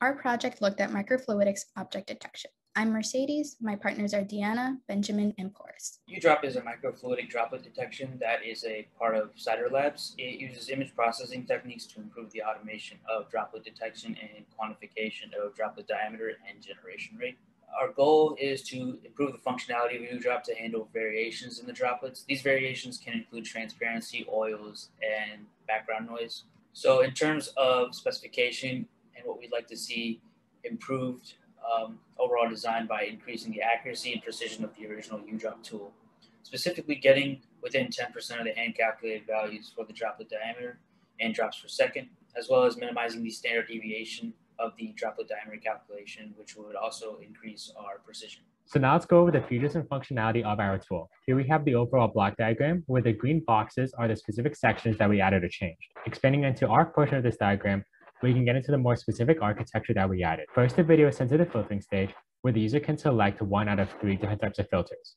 Our project looked at microfluidics object detection. I'm Mercedes. My partners are Diana, Benjamin, and Poras. UDrop is a microfluidic droplet detection that is a part of CIDAR Labs. It uses image processing techniques to improve the automation of droplet detection and quantification of droplet diameter and generation rate. Our goal is to improve the functionality of UDrop to handle variations in the droplets. These variations can include transparency, oils, and background noise. So in terms of specification and what we'd like to see improved um, overall design by increasing the accuracy and precision of the original U-drop tool, specifically getting within 10% of the hand calculated values for the droplet diameter and drops per second, as well as minimizing the standard deviation of the droplet diameter calculation, which would also increase our precision. So now let's go over the features and functionality of our tool. Here we have the overall block diagram where the green boxes are the specific sections that we added or changed. Expanding into our portion of this diagram, we can get into the more specific architecture that we added. First, the video is sent to the filtering stage where the user can select one out of three different types of filters.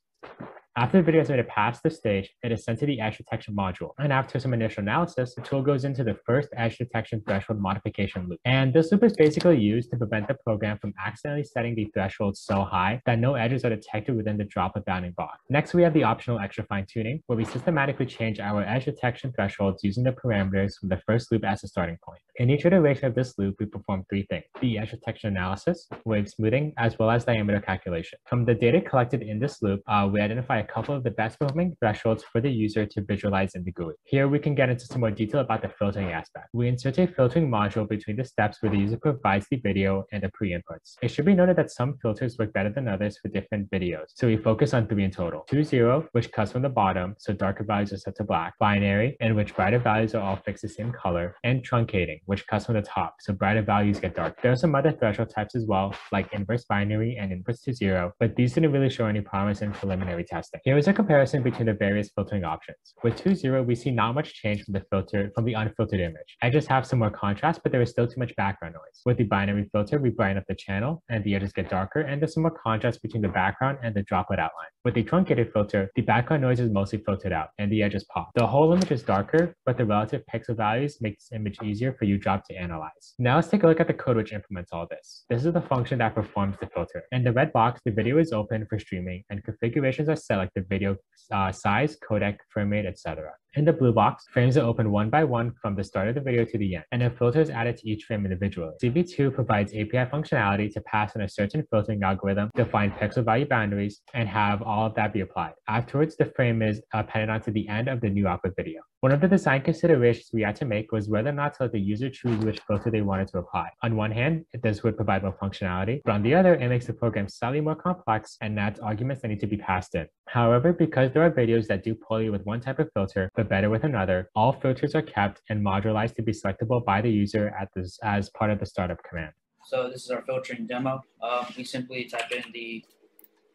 After the video has made it past this stage, it is sent to the edge detection module. And after some initial analysis, the tool goes into the first edge detection threshold modification loop. And this loop is basically used to prevent the program from accidentally setting the threshold so high that no edges are detected within the droplet bounding box. Next, we have the optional extra fine tuning, where we systematically change our edge detection thresholds using the parameters from the first loop as a starting point. In each iteration of this loop, we perform three things. The edge detection analysis, wave smoothing, as well as diameter calculation. From the data collected in this loop, uh, we identify a couple of the best performing thresholds for the user to visualize in the GUI. Here we can get into some more detail about the filtering aspect. We insert a filtering module between the steps where the user provides the video and the pre-inputs. It should be noted that some filters work better than others for different videos, so we focus on three in total. To zero, which cuts from the bottom, so darker values are set to black. Binary, in which brighter values are all fixed the same color. And truncating, which cuts from the top, so brighter values get dark. There are some other threshold types as well, like inverse binary and inverse to zero, but these didn't really show any promise in preliminary testing. Here is a comparison between the various filtering options. With to zero, we see not much change from the filter from the unfiltered image. Edges have some more contrast, but there is still too much background noise. With the binary filter, we brighten up the channel and the edges get darker, and there's some more contrast between the background and the droplet outline. With the truncated filter, the background noise is mostly filtered out and the edges pop. The whole image is darker, but the relative pixel values make this image easier for UDrop to analyze. Now let's take a look at the code which implements all this. This is the function that performs the filter. In the red box, the video is open for streaming and configurations are set like the video uh, size, codec, frame rate, etc. In the blue box, frames are opened one by one from the start of the video to the end, and a filter is added to each frame individually. CV2 provides API functionality to pass in a certain filtering algorithm, define pixel value boundaries, and have all of that be applied. Afterwards, the frame is appended onto the end of the new output video. One of the design considerations we had to make was whether or not to let the user choose which filter they wanted to apply. On one hand, this would provide more functionality, but on the other, it makes the program slightly more complex and adds arguments that need to be passed in. However, because there are videos that do poorly with one type of filter, but better with another, all filters are kept and modularized to be selectable by the user at this, as part of the startup command. So this is our filtering demo. Um, we simply type in the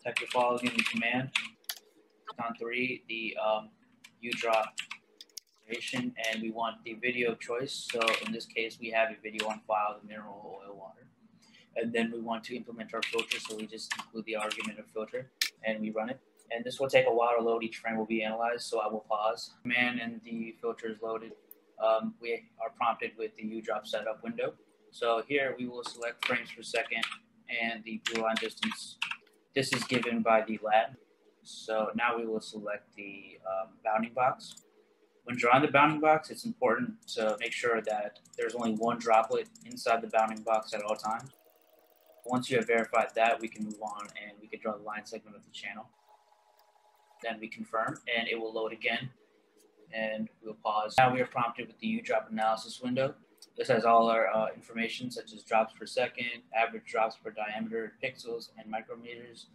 type your following command. On three, the um, UDrop and we want the video choice. So in this case, we have a video on file, the mineral oil water. And then we want to implement our filter, so we just include the argument of filter and we run it and this will take a while to load. Each frame will be analyzed, so I will pause. Command and the filter is loaded. Um, we are prompted with the UDrop setup window. So here we will select frames per second and the blue line distance. This is given by the lab. So now we will select the um, bounding box. When drawing the bounding box, it's important to make sure that there's only one droplet inside the bounding box at all times. Once you have verified that, we can move on and we can draw the line segment of the channel. Then we confirm and it will load again and we'll pause. Now we are prompted with the UDrop analysis window. This has all our uh, information such as drops per second, average drops per diameter, pixels and micrometers,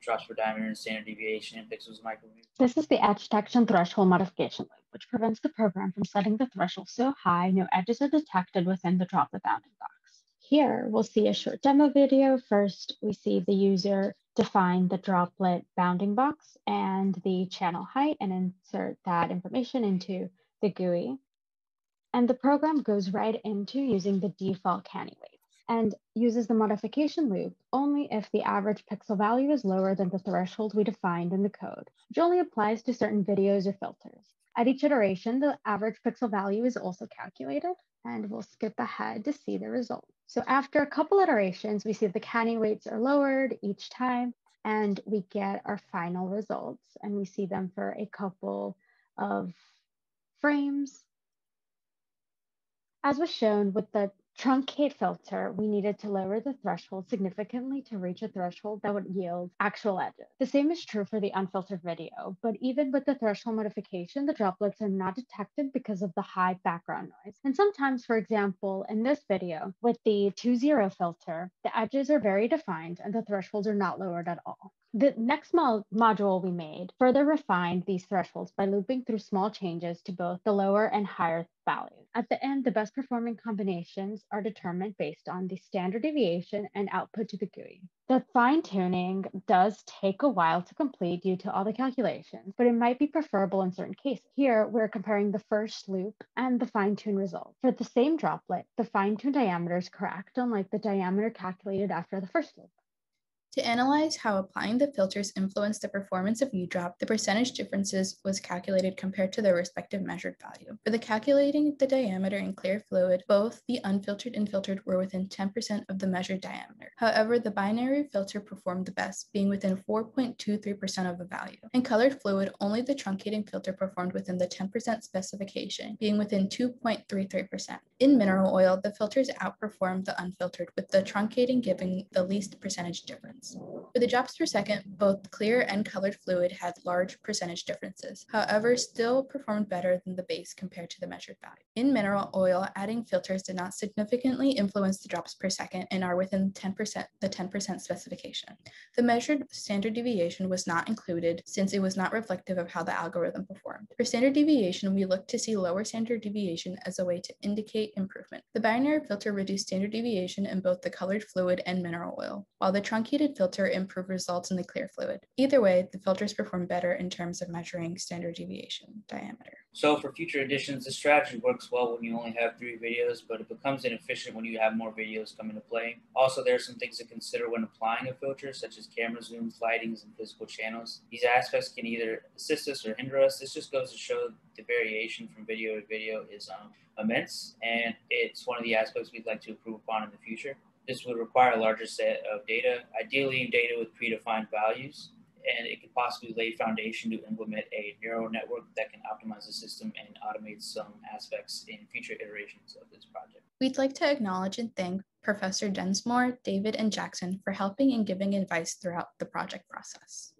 drops per diameter and standard deviation in pixels and micrometers. This is the edge detection threshold modification loop, which prevents the program from setting the threshold so high no edges are detected within the droplet bounding box. Here, we'll see a short demo video. First, we see the user define the droplet bounding box and the channel height and insert that information into the GUI. And the program goes right into using the default canny weight and uses the modification loop only if the average pixel value is lower than the threshold we defined in the code, which only applies to certain videos or filters. At each iteration, the average pixel value is also calculated, and we'll skip ahead to see the results. So after a couple iterations, we see the canny weights are lowered each time and we get our final results and we see them for a couple of frames. As was shown with the truncate filter, we needed to lower the threshold significantly to reach a threshold that would yield actual edges. The same is true for the unfiltered video, but even with the threshold modification, the droplets are not detected because of the high background noise. And sometimes, for example, in this video, with the to-zero filter, the edges are very defined and the thresholds are not lowered at all. The next mo module we made further refined these thresholds by looping through small changes to both the lower and higher values. At the end, the best performing combinations are determined based on the standard deviation and output to the GUI. The fine tuning does take a while to complete due to all the calculations, but it might be preferable in certain cases. Here, we're comparing the first loop and the fine tune result. For the same droplet, the fine tune diameter is correct, unlike the diameter calculated after the first loop. To analyze how applying the filters influenced the performance of UDrop, the percentage differences was calculated compared to their respective measured value. For the calculating the diameter in clear fluid, both the unfiltered and filtered were within 10% of the measured diameter. However, the binary filter performed the best, being within 4.23% of the value. In colored fluid, only the truncating filter performed within the 10% specification, being within 2.33%. In mineral oil, the filters outperformed the unfiltered, with the truncating giving the least percentage difference. For the drops per second, both clear and colored fluid had large percentage differences, however, still performed better than the base compared to the measured value. In mineral oil, adding filters did not significantly influence the drops per second and are within 10% the 10% specification. The measured standard deviation was not included since it was not reflective of how the algorithm performed. For standard deviation, we looked to see lower standard deviation as a way to indicate improvement. The binary filter reduced standard deviation in both the colored fluid and mineral oil, while the truncated filter improve results in the clear fluid. Either way, the filters perform better in terms of measuring standard deviation diameter. So for future editions, this strategy works well when you only have three videos, but it becomes inefficient when you have more videos come into play. Also, there are some things to consider when applying a filter, such as camera zooms, lightings, and physical channels. These aspects can either assist us or hinder us. This just goes to show the variation from video to video is um, immense, and it's one of the aspects we'd like to improve upon in the future. This would require a larger set of data, ideally data with predefined values, and it could possibly lay foundation to implement a neural network that can optimize the system and automate some aspects in future iterations of this project. We'd like to acknowledge and thank Professor Densmore, David, and Jackson for helping and giving advice throughout the project process.